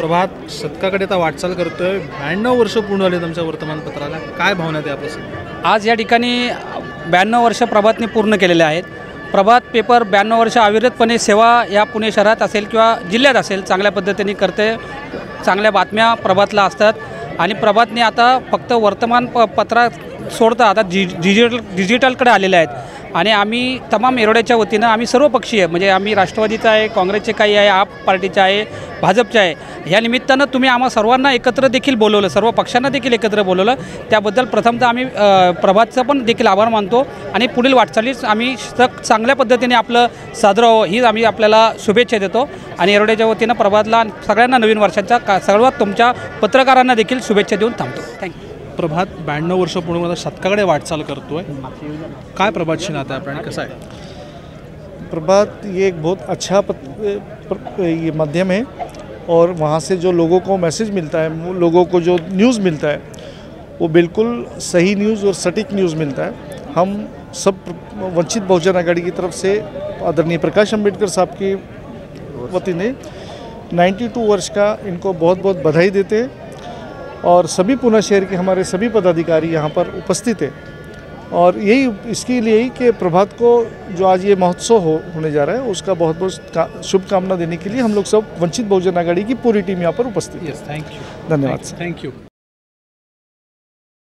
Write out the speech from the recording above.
प्रभात शतकाकडे आता वाटचाल करतोय. ब्याण्णव वर्ष पूर्ण झाले तुमच्या वर्तमानपत्राला. काय भावना त्या त्यापासून आज या ठिकाणी ब्याण्णव वर्ष प्रभातने पूर्ण केलेले आहेत. प्रभात पेपर ब्याण्णव वर्ष अविरतपणे सेवा या पुणे शहरात असेल किंवा जिल्ह्यात असेल चांगल्या पद्धतीने करते चांगल्या बातम्या प्रभातला असतात. आणि प्रभातने आता फक्त वर्तमान प पत्रात सोडता आता जि डिजिटल डिजिटलकडे आलेले आहेत. आणि आम्ही तमाम एरोड्याच्या वतीनं आम्ही सर्व पक्षीय म्हणजे आम्ही राष्ट्रवादीचं आहे काँग्रेसचे काही आहे आप पार्टीचे आहे भाजपचे आहे या निमित्तानं तुम्ही आम्हा सर्वांना एकत्र देखील बोलवलं सर्व पक्षांना देखील एकत्र बोलवलं. त्याबद्दल प्रथमतः आम्ही प्रभातचं पण देखील आभार मानतो आणि पुढील वाटचालीस आम्ही चांगल्या पद्धतीने आपलं साजरं व्हावं हीच आम्ही आपल्याला शुभेच्छा देतो. आणि एरोड्याच्या वतीनं प्रभातला सगळ्यांना नवीन वर्षाच्या का सर्वात तुमच्या पत्रकारांना देखील शुभेच्छा देऊन थांबतो. थँक्यू प्रभात ब्याण्णव वर्ष पूर्ण आता शतकाकडे वाटचाल करतोय. काय प्रभातशी नातं आहे आणि कसं आहे? प्रभात ये एक बहुत अच्छा पत, प्र- ये माध्यम है और वहाँ से जो लोगों को मैसेज मिलता है लोगों को जो न्यूज़ मिलता है वो बिल्कुल सही न्यूज़ और सटीक न्यूज़ मिलता है। हम सब वंचित बहुजन आघाड़ी की तरफ़ से आदरणीय प्रकाश अंबेडकर साहब की वती ने 92 वर्ष का इनको बहुत बहुत बधाई देते हैं। और सभी पूना शहर के हमारे सभी पदाधिकारी यहाँ पर उपस्थित है। और यही इसके लिए ही कि प्रभात को जो आज ये महोत्सव हो होने जा रहा है उसका बहुत बहुत शुभकामना देने के लिए हम लोग सब वंचित बहुजन आघाड़ी की पूरी टीम यहाँ पर उपस्थित है। थैंक यू धन्यवाद थैंक थँक्यू